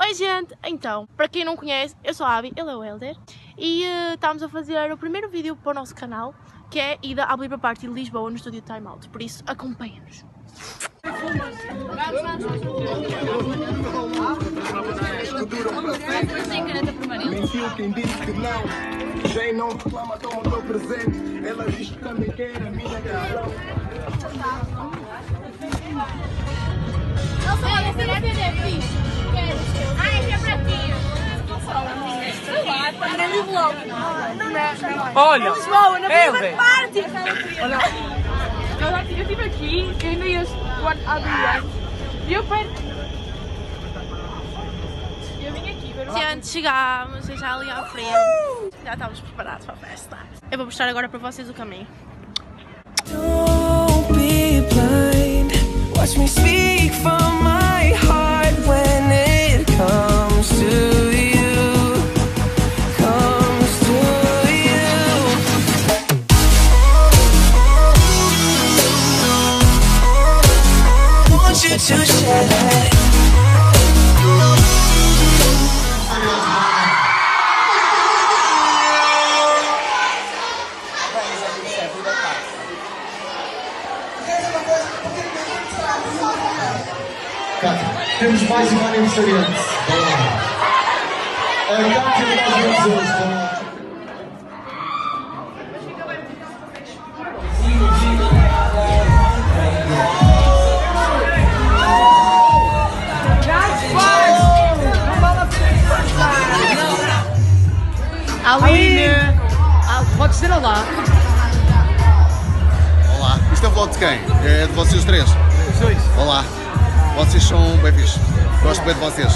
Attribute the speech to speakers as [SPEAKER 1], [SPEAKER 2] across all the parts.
[SPEAKER 1] Oi gente, então, para quem não conhece, eu sou a Abby, ele é o Helder e uh, estamos a fazer o primeiro vídeo para o nosso canal que é ida à Believer Party de Lisboa no estúdio Time Out, por isso acompanha-nos.
[SPEAKER 2] A minha cartão.
[SPEAKER 3] Grande vlog.
[SPEAKER 4] Olha,
[SPEAKER 3] Lisboa, na
[SPEAKER 4] Helder.
[SPEAKER 3] primeira parte.
[SPEAKER 5] Eu estive aqui, eu ainda ia há dois anos. E eu perto. Eu vim aqui ver o
[SPEAKER 1] Gente, chegámos, já ali à frente, já estamos preparados para a festa. Eu vou mostrar agora para vocês o caminho.
[SPEAKER 6] Don't be blind. Watch me speak from my heart when it comes to
[SPEAKER 7] Temos mais um aniversariante. A Cátia de nós vemos hoje.
[SPEAKER 4] Olá.
[SPEAKER 8] Olá, isto é o vlog de quem? É de vocês três? Olá, vocês são bem fixe. Gosto bem de vocês.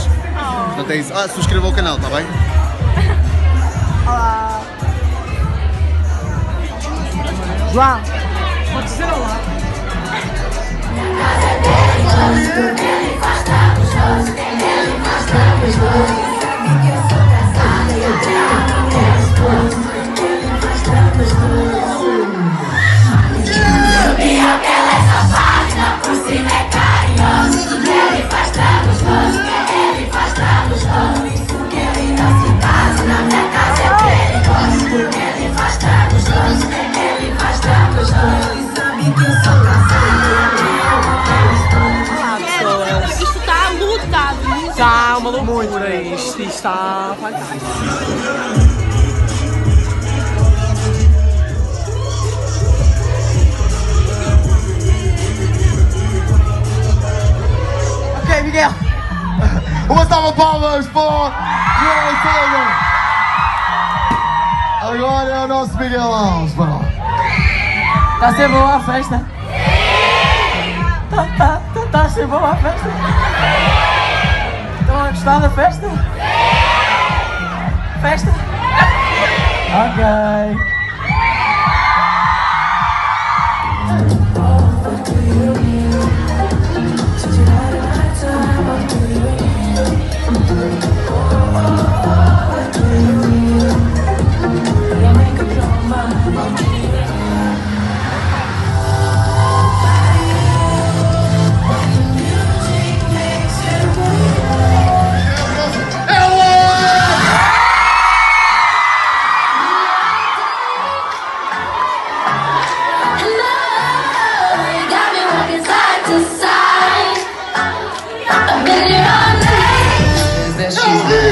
[SPEAKER 8] Portanto é isso. Ah, subscrevam o canal, está bem?
[SPEAKER 4] João, pode ser olá.
[SPEAKER 1] Está
[SPEAKER 4] fantástico.
[SPEAKER 7] Ok, Miguel. Uma salva de palmas para João Silva. Agora é o nosso Miguel Alves. Lá.
[SPEAKER 4] Está a ser boa a festa? Está tá, tá, tá a ser boa a festa? Estão a gostar da festa? Festa? Ok.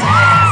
[SPEAKER 7] Yes.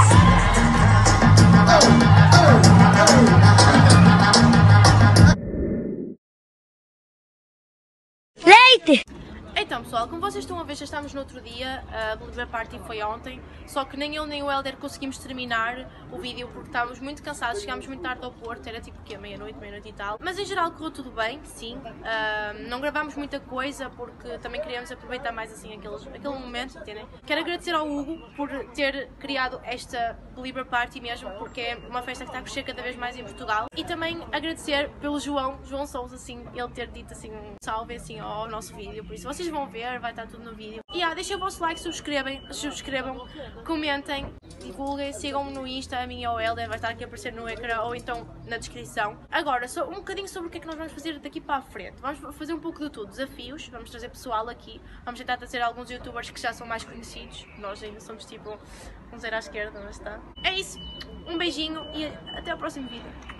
[SPEAKER 1] Pessoal, como vocês estão a ver, já estamos no outro dia, a Believer Party foi ontem, só que nem eu nem o Helder conseguimos terminar o vídeo porque estávamos muito cansados, chegámos muito tarde ao Porto, era tipo que meia-noite, meia-noite e tal. Mas em geral correu tudo bem, sim. Ah, não gravámos muita coisa porque também queríamos aproveitar mais assim aqueles, aquele momento, entendem? Quero agradecer ao Hugo por ter criado esta Believer Party mesmo, porque é uma festa que está a crescer cada vez mais em Portugal. E também agradecer pelo João, João Souza, assim, ele ter dito assim um salve assim ao nosso vídeo. Por isso vocês vão ver, vai estar tudo no vídeo. E ah, deixem o vosso like, subscrevam, subscrevam, comentem, divulguem, sigam-me no Insta, a mim e ao Helder, vai estar aqui a aparecer no ecrã ou então na descrição. Agora, só um bocadinho sobre o que é que nós vamos fazer daqui para a frente. Vamos fazer um pouco de tudo, desafios, vamos trazer pessoal aqui, vamos tentar trazer alguns youtubers que já são mais conhecidos. Nós ainda somos tipo um zero à esquerda, mas está. É isso, um beijinho e até ao próximo vídeo.